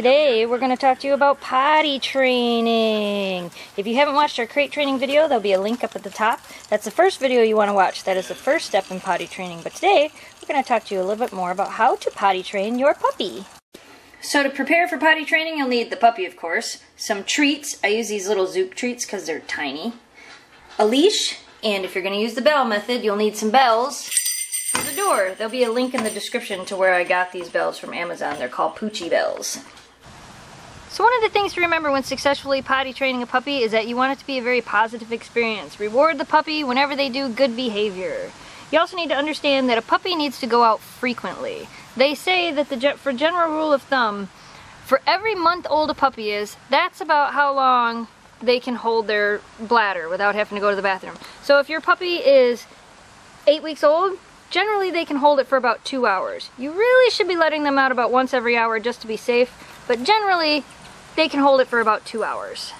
Today we're going to talk to you about potty training. If you haven't watched our crate training video, there'll be a link up at the top. That's the first video you want to watch. That is the first step in potty training. But today we're going to talk to you a little bit more about how to potty train your puppy. So to prepare for potty training, you'll need the puppy, of course, some treats. I use these little Zook treats because they're tiny. A leash, and if you're going to use the bell method, you'll need some bells the door. There'll be a link in the description to where I got these bells from Amazon. They're called Poochie bells. So one of the things to remember when successfully potty training a puppy is that you want it to be a very positive experience. Reward the puppy whenever they do good behavior. You also need to understand that a puppy needs to go out frequently. They say that the for general rule of thumb, for every month old a puppy is, that's about how long they can hold their bladder without having to go to the bathroom. So if your puppy is eight weeks old, Generally, they can hold it for about two hours. You really should be letting them out about once every hour just to be safe, but generally, they can hold it for about two hours.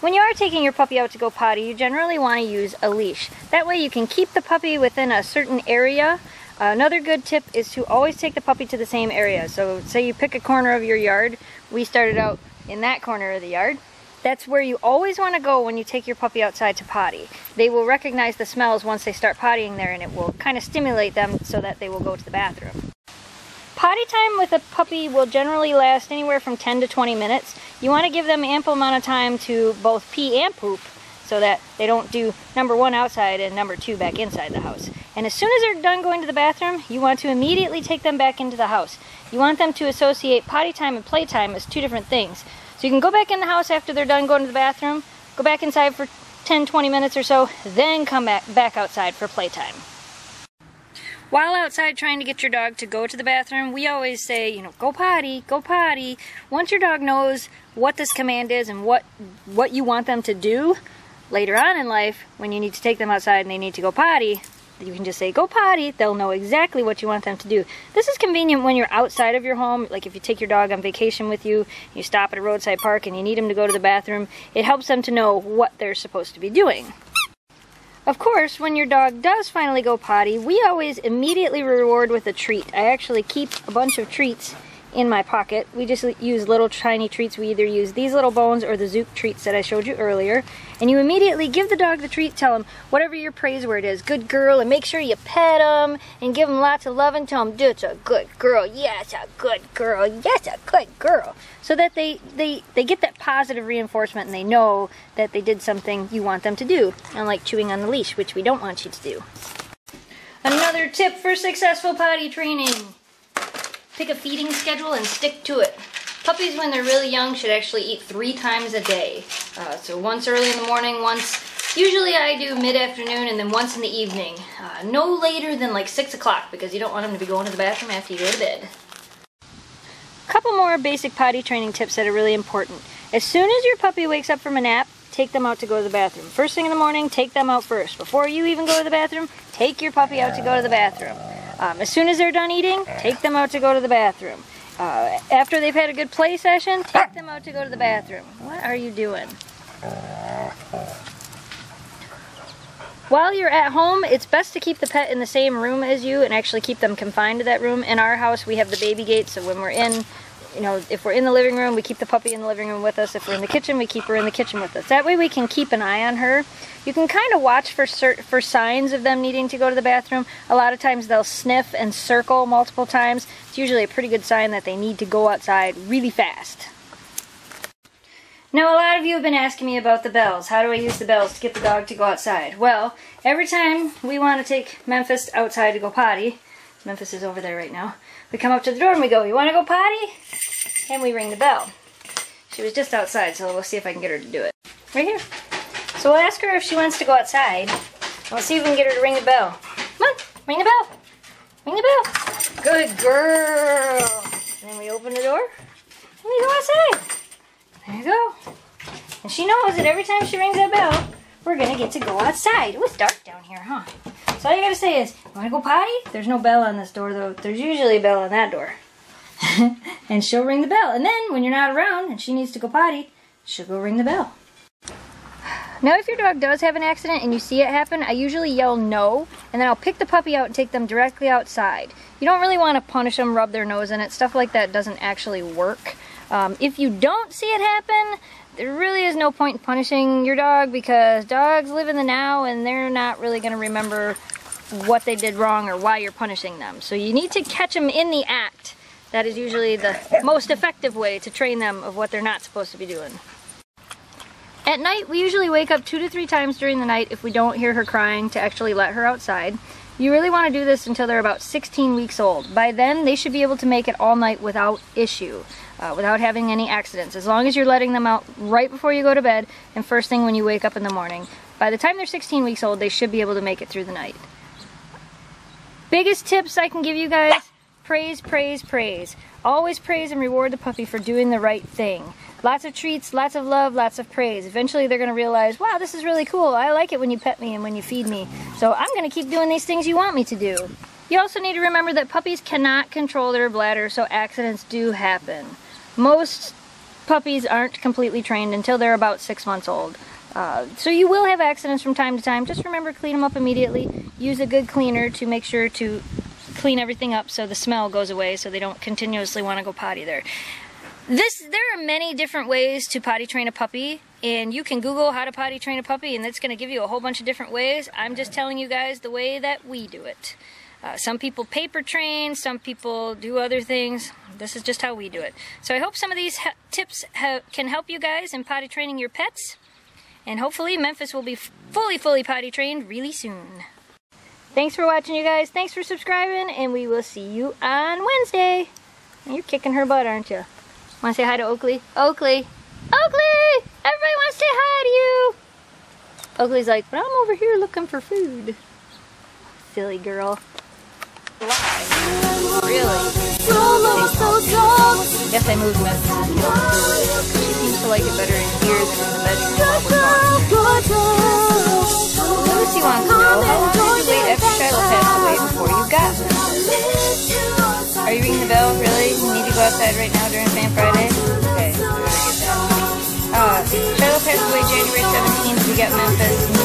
When you are taking your puppy out to go potty, you generally want to use a leash. That way you can keep the puppy within a certain area. Another good tip is to always take the puppy to the same area. So say you pick a corner of your yard. We started out in that corner of the yard. That's where you always want to go when you take your puppy outside to potty. They will recognize the smells once they start pottying there and it will kind of stimulate them so that they will go to the bathroom. Potty time with a puppy will generally last anywhere from 10 to 20 minutes. You want to give them ample amount of time to both pee and poop so that they don't do number one outside and number two back inside the house. And as soon as they're done going to the bathroom, you want to immediately take them back into the house. You want them to associate potty time and playtime as two different things. So you can go back in the house after they're done going to the bathroom, go back inside for 10, 20 minutes or so, then come back, back outside for playtime. While outside trying to get your dog to go to the bathroom, we always say, you know, go potty, go potty. Once your dog knows what this command is and what what you want them to do, later on in life, when you need to take them outside and they need to go potty, you can just say go potty. They'll know exactly what you want them to do. This is convenient when you're outside of your home. Like if you take your dog on vacation with you you stop at a roadside park and you need them to go to the bathroom it helps them to know what they're supposed to be doing of course, when your dog does finally go potty, we always immediately reward with a treat. I actually keep a bunch of treats in my pocket. We just use little tiny treats. We either use these little bones or the Zook treats that I showed you earlier. And you immediately give the dog the treat, tell him whatever your praise word is, good girl, and make sure you pet him and give him lots of love and tell him, it's a good girl, yes, a good girl, yes, a good girl. So that they, they, they get that positive reinforcement and they know that they did something you want them to do, unlike chewing on the leash, which we don't want you to do. Another tip for successful potty training Pick a feeding schedule and stick to it. Puppies, when they're really young, should actually eat three times a day. Uh, so once early in the morning, once, usually I do mid-afternoon, and then once in the evening. Uh, no later than like 6 o'clock, because you don't want them to be going to the bathroom after you go to bed. Couple more basic potty training tips that are really important. As soon as your puppy wakes up from a nap, take them out to go to the bathroom. First thing in the morning, take them out first. Before you even go to the bathroom, take your puppy out to go to the bathroom. Um, as soon as they're done eating, take them out to go to the bathroom. Uh, after they've had a good play session, take them out to go to the bathroom. What are you doing? While you're at home, it's best to keep the pet in the same room as you and actually keep them confined to that room. In our house, we have the baby gate, so when we're in you know, if we're in the living room, we keep the puppy in the living room with us. If we're in the kitchen, we keep her in the kitchen with us. That way we can keep an eye on her. You can kind of watch for for signs of them needing to go to the bathroom. A lot of times they'll sniff and circle multiple times. It's usually a pretty good sign that they need to go outside really fast. Now, a lot of you have been asking me about the bells. How do I use the bells to get the dog to go outside? Well, every time we want to take Memphis outside to go potty, Memphis is over there right now. We come up to the door and we go, you want to go potty? And we ring the bell. She was just outside, so we'll see if I can get her to do it. Right here. So we'll ask her if she wants to go outside. We'll see if we can get her to ring the bell. Come on, ring the bell. Ring the bell. Good girl. And then we open the door and we go outside. There you go. And she knows that every time she rings that bell, we're going to get to go outside. It was dark down here, huh? So all you gotta say is, you wanna go potty? There's no bell on this door though. There's usually a bell on that door. and she'll ring the bell. And then when you're not around and she needs to go potty, she'll go ring the bell. Now if your dog does have an accident and you see it happen, I usually yell no, and then I'll pick the puppy out and take them directly outside. You don't really want to punish them, rub their nose in it, stuff like that doesn't actually work. Um, if you don't see it happen, there really is no point in punishing your dog because dogs live in the now and they're not really going to remember what they did wrong or why you're punishing them. So you need to catch them in the act. That is usually the most effective way to train them of what they're not supposed to be doing. At night, we usually wake up two to three times during the night if we don't hear her crying to actually let her outside. You really want to do this until they're about 16 weeks old. By then, they should be able to make it all night without issue, uh, without having any accidents, as long as you're letting them out right before you go to bed and first thing when you wake up in the morning. By the time they're 16 weeks old, they should be able to make it through the night. Biggest tips I can give you guys, praise, praise, praise. Always praise and reward the puppy for doing the right thing. Lots of treats, lots of love, lots of praise. Eventually they're going to realize, wow, this is really cool. I like it when you pet me and when you feed me. So I'm going to keep doing these things you want me to do. You also need to remember that puppies cannot control their bladder, so accidents do happen. Most puppies aren't completely trained until they're about six months old. Uh, so you will have accidents from time to time. Just remember clean them up immediately. Use a good cleaner to make sure to clean everything up so the smell goes away so they don't continuously want to go potty there. This, there are many different ways to potty train a puppy, and you can Google how to potty train a puppy, and it's going to give you a whole bunch of different ways. I'm just telling you guys the way that we do it. Uh, some people paper train, some people do other things. This is just how we do it. So I hope some of these tips can help you guys in potty training your pets. And hopefully Memphis will be fully, fully potty trained really soon. Thanks for watching, you guys. Thanks for subscribing, and we will see you on Wednesday. You're kicking her butt, aren't you? Want to say hi to Oakley? Oakley! Oakley! Everybody wants to say hi to you! Oakley's like, but I'm over here looking for food. Silly girl. Really? Yes, I moved Memphis. She seems to like it better in here than in the bedroom. Lucy wants to know, how long did you wait after Shiloh passed away before you got her? Are you ringing the bell? Really? You need to go outside right now during Fan Friday? Okay. Uh, Shiloh passed away January 17th. We got Memphis